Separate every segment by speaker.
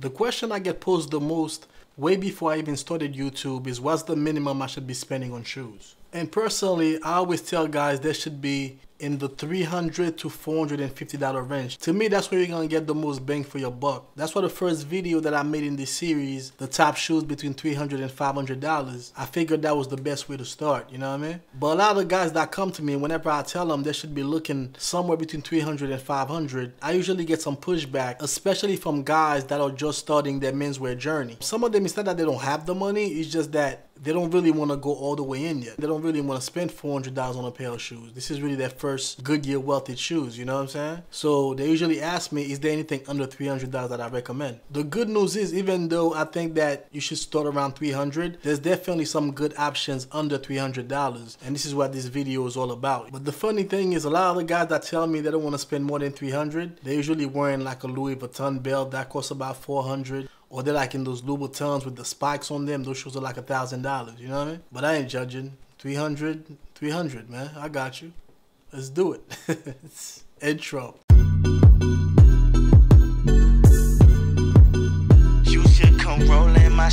Speaker 1: The question I get posed the most way before I even started YouTube is what's the minimum I should be spending on shoes? And personally, I always tell guys there should be in the 300 to 450 dollar range. To me that's where you're gonna get the most bang for your buck. That's why the first video that i made in this series the top shoes between 300 and 500 dollars i figured that was the best way to start you know what i mean? But a lot of guys that come to me whenever i tell them they should be looking somewhere between 300 and 500 i usually get some pushback especially from guys that are just starting their menswear journey. Some of them it's not that they don't have the money it's just that they don't really want to go all the way in yet. They don't really want to spend $400 on a pair of shoes. This is really their first Goodyear welted shoes, you know what I'm saying? So they usually ask me, is there anything under $300 that I recommend? The good news is, even though I think that you should start around 300 there's definitely some good options under $300. And this is what this video is all about. But the funny thing is, a lot of the guys that tell me they don't want to spend more than 300 they're usually wearing like a Louis Vuitton belt that costs about 400 or they're like in those Louboutins with the spikes on them. Those shoes are like a thousand dollars. You know what I mean? But I ain't judging. 300, 300, man. I got you. Let's do it. Intro. You should come rolling my.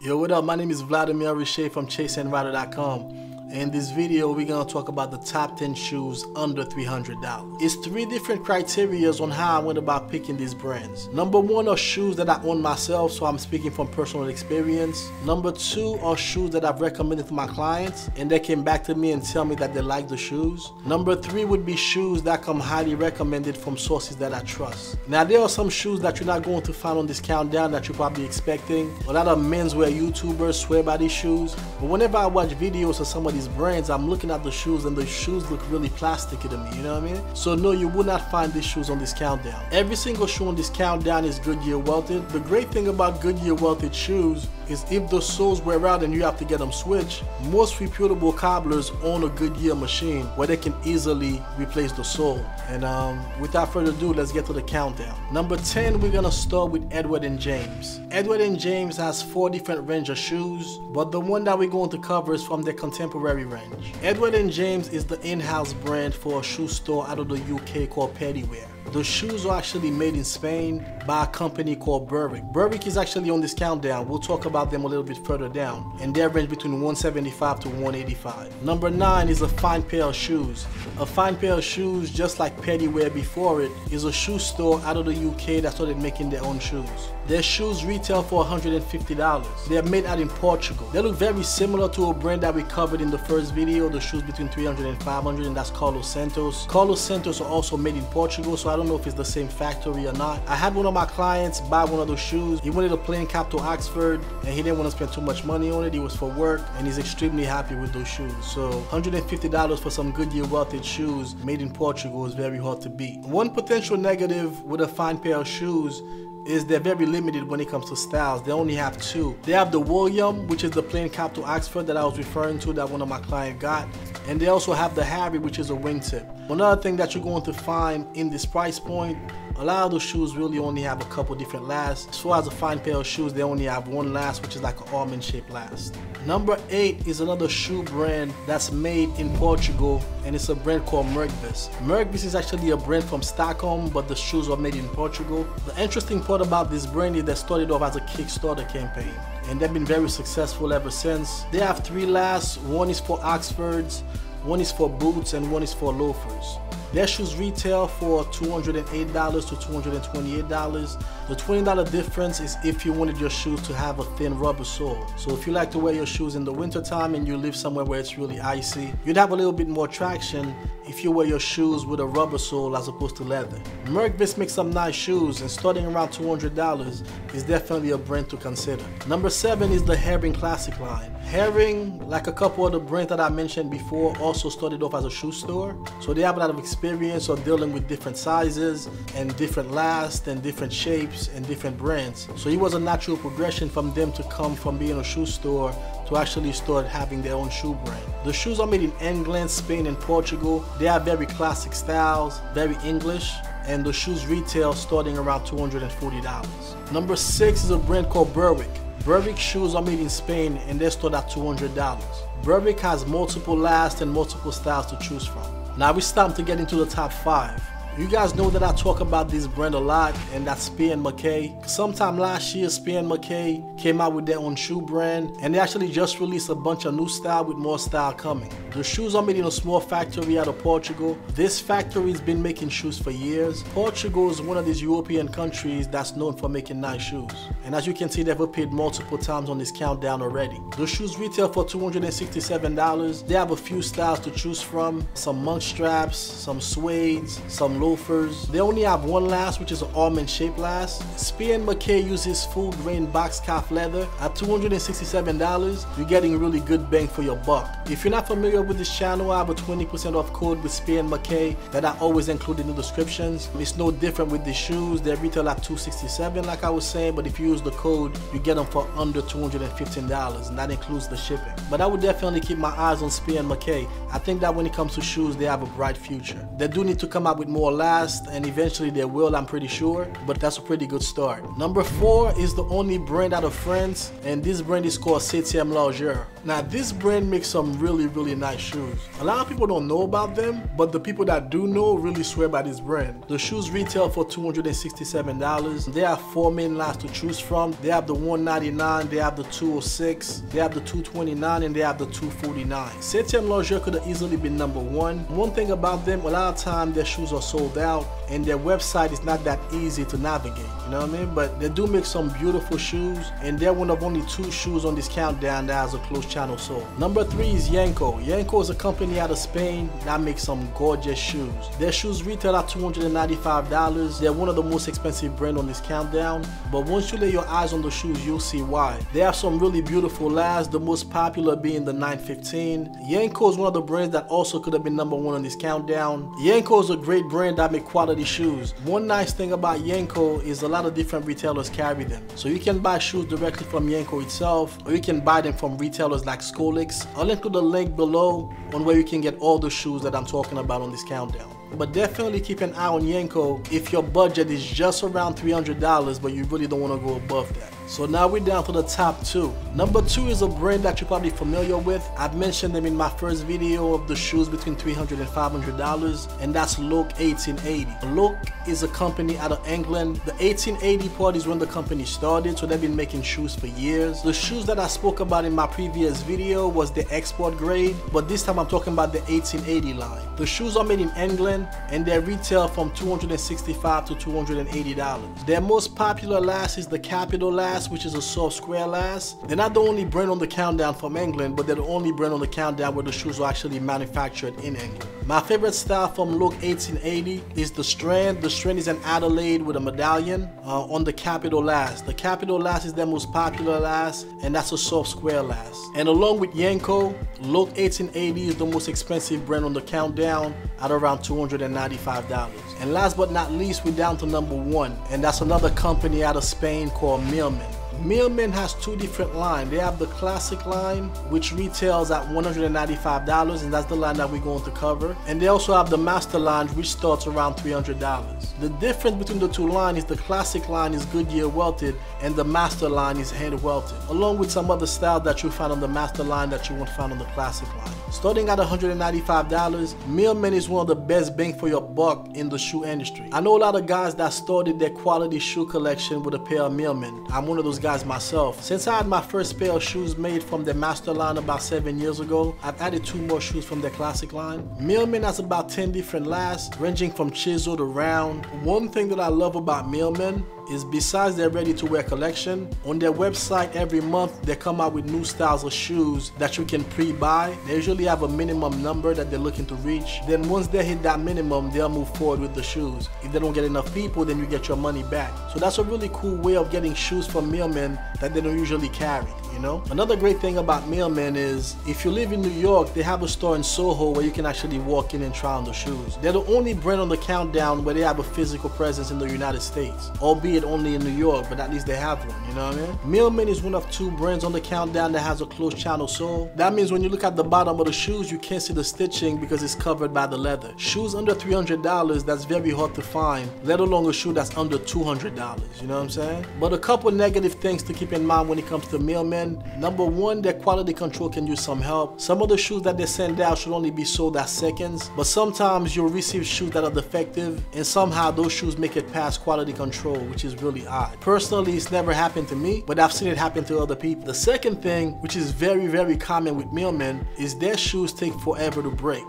Speaker 1: Yo, what up? My name is Vladimir Riché from ChaseandRider.com. In this video, we're gonna talk about the top 10 shoes under $300. It's three different criterias on how I went about picking these brands. Number one are shoes that I own myself, so I'm speaking from personal experience. Number two are shoes that I've recommended to my clients, and they came back to me and tell me that they like the shoes. Number three would be shoes that come highly recommended from sources that I trust. Now, there are some shoes that you're not going to find on this countdown that you're probably expecting. A lot of menswear YouTubers swear by these shoes, but whenever I watch videos of somebody these brands, I'm looking at the shoes and the shoes look really plasticky to me, you know what I mean? So no, you will not find these shoes on this countdown. Every single shoe on this countdown is Goodyear welted. The great thing about Goodyear welted shoes is if the soles wear out and you have to get them switched, most reputable cobblers own a Goodyear machine where they can easily replace the sole. And um, without further ado, let's get to the countdown. Number 10, we're gonna start with Edward and James. Edward and James has four different range of shoes, but the one that we're going to cover is from their contemporary range. Edward and James is the in-house brand for a shoe store out of the UK called Pediwear. The shoes are actually made in Spain by a company called Berwick. Berwick is actually on this countdown. We'll talk about them a little bit further down. And they range between 175 to 185. Number 9 is a fine pair of shoes. A fine pair of shoes, just like Pediwear before it, is a shoe store out of the UK that started making their own shoes. Their shoes retail for $150. They're made out in Portugal. They look very similar to a brand that we covered in the first video, the shoes between 300 and 500 and that's Carlos Santos. Carlos Santos are also made in Portugal, so I don't know if it's the same factory or not. I had one of my clients buy one of those shoes. He wanted a plain cap to Oxford and he didn't want to spend too much money on it. It was for work and he's extremely happy with those shoes. So $150 for some Goodyear welted shoes made in Portugal is very hard to beat. One potential negative with a fine pair of shoes is they're very limited when it comes to styles. They only have two. They have the William, which is the plain cap to Oxford that I was referring to that one of my client got. And they also have the Harry, which is a wingtip. Another thing that you're going to find in this price point a lot of those shoes really only have a couple different lasts. As far as a fine pair of shoes, they only have one last, which is like an almond shaped last. Number 8 is another shoe brand that's made in Portugal and it's a brand called Myrqvist. Myrqvist is actually a brand from Stockholm but the shoes are made in Portugal. The interesting part about this brand is they started off as a Kickstarter campaign and they've been very successful ever since. They have three lasts, one is for Oxfords, one is for boots and one is for loafers. Their shoes retail for $208 to $228. The $20 difference is if you wanted your shoes to have a thin rubber sole. So if you like to wear your shoes in the winter time and you live somewhere where it's really icy, you'd have a little bit more traction if you wear your shoes with a rubber sole as opposed to leather. Myrqvist makes some nice shoes and starting around $200 is definitely a brand to consider. Number 7 is the Herring Classic line. Herring, like a couple of the brands that I mentioned before, also started off as a shoe store. So they have a lot of experience of dealing with different sizes and different lasts and different shapes and different brands. So it was a natural progression from them to come from being a shoe store to actually start having their own shoe brand. The shoes are made in England, Spain, and Portugal. They are very classic styles, very English, and the shoes retail starting around $240. Number six is a brand called Berwick. Berwick shoes are made in Spain and they're start at $200. Berwick has multiple lasts and multiple styles to choose from. Now it's time to get into the top 5. You guys know that I talk about this brand a lot, and that's Spier Mackay. Sometime last year, Spier Mackay came out with their own shoe brand, and they actually just released a bunch of new style with more style coming. The shoes are made in a small factory out of Portugal. This factory's been making shoes for years. Portugal is one of these European countries that's known for making nice shoes. And as you can see, they've appeared multiple times on this countdown already. The shoes retail for $267. They have a few styles to choose from. Some monk straps, some suedes, some loafers. They only have one last, which is an almond shaped last. Spier and Mackay uses full grain box calf leather. At $267, you're getting really good bang for your buck. If you're not familiar with this channel, I have a 20% off code with Spier and Mackay that I always include in the descriptions. It's no different with the shoes. They retail at 267 like I was saying, but if you use the code, you get them for under $215 and that includes the shipping. But I would definitely keep my eyes on Spier and Mackay. I think that when it comes to shoes, they have a bright future. They do need to come out with more last and eventually they will, I'm pretty sure, but that's a pretty good start. Number four is the only brand out of France and this brand is called Septième Largeur. Now this brand makes some really really nice shoes. A lot of people don't know about them, but the people that do know really swear by this brand. The shoes retail for $267. They have four main lines to choose from. They have the 199, they have the 206, they have the 229, and they have the 249. Septième Largeur could have easily been number one. One thing about them, a lot of time their shoes are sold out and their website is not that easy to navigate, you know what I mean? But they do make some beautiful shoes and they're one of only two shoes on this countdown that has a closed channel sold. Number three is Yanko. Yanko is a company out of Spain that makes some gorgeous shoes. Their shoes retail at $295. They're one of the most expensive brands on this countdown, but once you lay your eyes on the shoes, you'll see why. They have some really beautiful lasts, the most popular being the 915. Yanko is one of the brands that also could have been number one on this countdown. Yanko is a great brand that make quality shoes. One nice thing about Yanko is a lot of different retailers carry them. So you can buy shoes directly from Yanko itself, or you can buy them from retailers like Skolyx. I'll include a link below on where you can get all the shoes that I'm talking about on this countdown. But definitely keep an eye on Yanko if your budget is just around $300 but you really don't want to go above that. So now we're down to the top two. Number two is a brand that you're probably familiar with. I've mentioned them in my first video of the shoes between $300 and $500 and that's Loake 1880. Loake is a company out of England. The 1880 part is when the company started so they've been making shoes for years. The shoes that I spoke about in my previous video was the export grade but this time I'm talking about the 1880 line. The shoes are made in England and they retail from 265 to $280. Their most popular last is the Capital last which is a soft square last. They're not the only brand on the countdown from England, but they're the only brand on the countdown where the shoes are actually manufactured in England. My favorite style from Loake 1880 is the Strand. The Strand is an Adelaide with a medallion uh, on the Capital last. The Capital last is their most popular last, and that's a soft square last. And along with Yanko, Loake 1880 is the most expensive brand on the countdown at around $295. And last but not least, we're down to number one, and that's another company out of Spain called Meermin. Meermin has two different lines. They have the classic line, which retails at $195, and that's the line that we're going to cover. And they also have the master line, which starts around $300. The difference between the two lines is the classic line is Goodyear welted, and the master line is hand welted, along with some other styles that you find on the master line that you won't find on the classic line. Starting at $195, Meermin is one of the best bang for your buck in the shoe industry. I know a lot of guys that started their quality shoe collection with a pair of Meermin. I'm one of those guys myself. Since I had my first pair of shoes made from the master line about 7 years ago, I've added two more shoes from the classic line. Meermin has about 10 different lasts, ranging from chisel to round. One thing that I love about Meermin is besides their ready to wear collection, on their website every month they come out with new styles of shoes that you can pre-buy. They usually have a minimum number that they're looking to reach. Then once they hit that minimum, they'll move forward with the shoes. If they don't get enough people, then you get your money back. So that's a really cool way of getting shoes from Meermin that they don't usually carry you know? Another great thing about Meermin is if you live in New York, they have a store in Soho where you can actually walk in and try on the shoes. They're the only brand on the countdown where they have a physical presence in the United States, albeit only in New York, but at least they have one, you know what I mean? Meermin is one of two brands on the countdown that has a closed channel sole. That means when you look at the bottom of the shoes, you can't see the stitching because it's covered by the leather. Shoes under $300, that's very hard to find, let alone a shoe that's under $200, you know what I'm saying? But a couple negative things to keep in mind when it comes to Meermin. Number one, their quality control can use some help. Some of the shoes that they send out should only be sold as seconds, but sometimes you'll receive shoes that are defective and somehow those shoes make it past quality control, which is really odd. Personally, it's never happened to me, but I've seen it happen to other people. The second thing, which is very, very common with Meermin, is their shoes take forever to break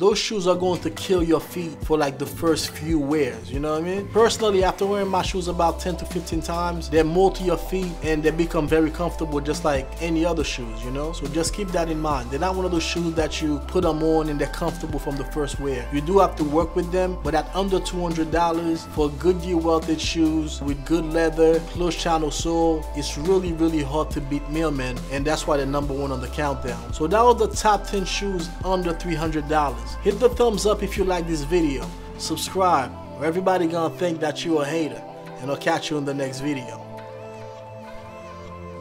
Speaker 1: those shoes are going to kill your feet for like the first few wears, you know what I mean? Personally, after wearing my shoes about 10 to 15 times, they mold to your feet and they become very comfortable just like any other shoes, you know? So just keep that in mind. They're not one of those shoes that you put them on and they're comfortable from the first wear. You do have to work with them, but at under $200 for Goodyear welted shoes with good leather, close channel sole, it's really, really hard to beat Meermin and that's why they're number one on the countdown. So that was the top 10 shoes under $300. Hit the thumbs up if you like this video. Subscribe or everybody gonna think that you a hater. And I'll catch you in the next video.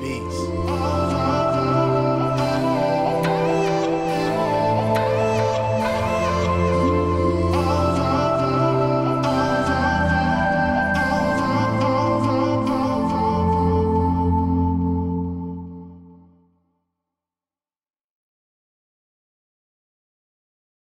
Speaker 1: Peace.